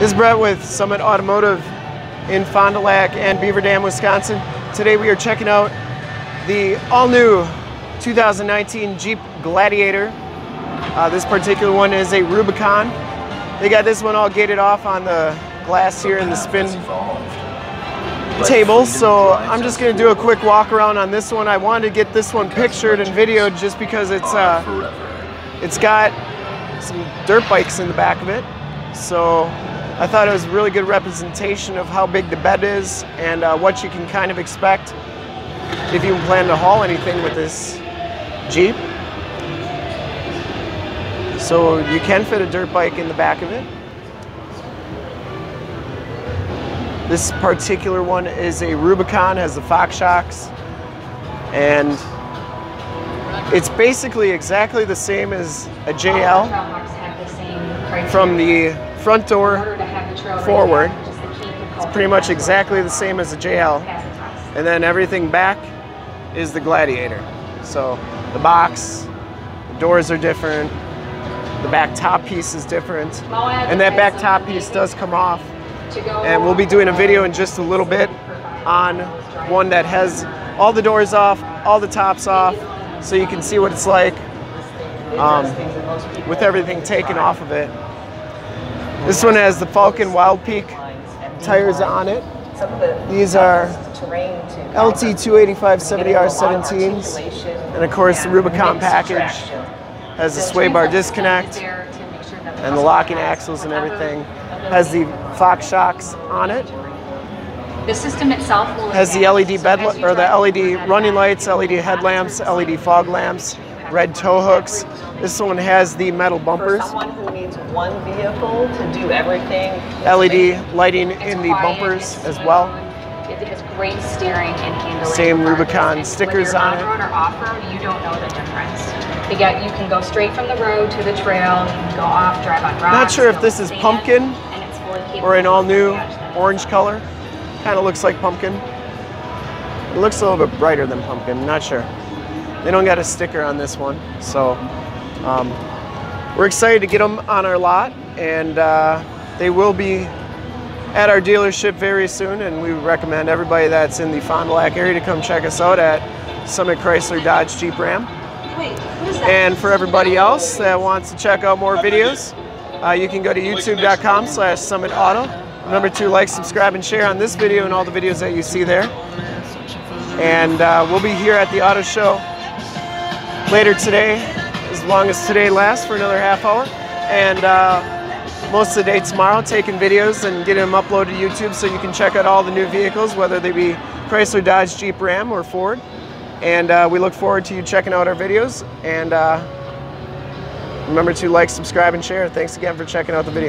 This is Brett with Summit Automotive in Fond du Lac and Beaver Dam, Wisconsin. Today we are checking out the all-new 2019 Jeep Gladiator. Uh, this particular one is a Rubicon. They got this one all gated off on the glass here in the spin table, so I'm just going to do a quick walk around on this one. I wanted to get this one pictured and videoed just because it's uh, it's got some dirt bikes in the back of it. So I thought it was a really good representation of how big the bed is and uh, what you can kind of expect if you plan to haul anything with this Jeep. So you can fit a dirt bike in the back of it. This particular one is a Rubicon, has the Fox shocks, and it's basically exactly the same as a JL from the front door forward. It's pretty much exactly the same as a JL. And then everything back is the Gladiator. So the box, the doors are different, the back top piece is different, and that back top piece does come off. And we'll be doing a video in just a little bit on one that has all the doors off, all the tops off, so you can see what it's like um, with everything taken off of it. This one has the Falken Wild Peak tires on it. These are LT 285 70R 17s. And of course, the Rubicon package has the sway bar disconnect and the locking axles and everything. Has the Fox shocks on it. The system itself has the LED bed or the LED running lights, LED headlamps, LED fog lamps, red tow hooks. This one has the metal bumpers. For someone who needs one vehicle to do everything. LED lighting in the bumpers as well. It has great steering and handling. Same Rubicon stickers on it. On-road or off-road, you don't know the difference. You get, you can go straight from the road to the trail. You can go off, drive on rocks. Not sure if this is pumpkin or an all-new orange color. Kind of looks like pumpkin. It looks a little bit brighter than pumpkin. Not sure. They don't got a sticker on this one, so um, we're excited to get them on our lot, and uh, they will be at our dealership very soon. And we recommend everybody that's in the Fond du Lac area to come check us out at Summit Chrysler Dodge Jeep Ram. And for everybody else that wants to check out more videos, uh, you can go to youtube.com slash Summit Auto. Remember to like, subscribe, and share on this video and all the videos that you see there. And uh, we'll be here at the auto show later today, as long as today lasts for another half hour. And uh, most of the day tomorrow, taking videos and getting them uploaded to YouTube so you can check out all the new vehicles, whether they be Chrysler, Dodge, Jeep, Ram, or Ford. And uh, we look forward to you checking out our videos. And uh, remember to like, subscribe, and share. Thanks again for checking out the video.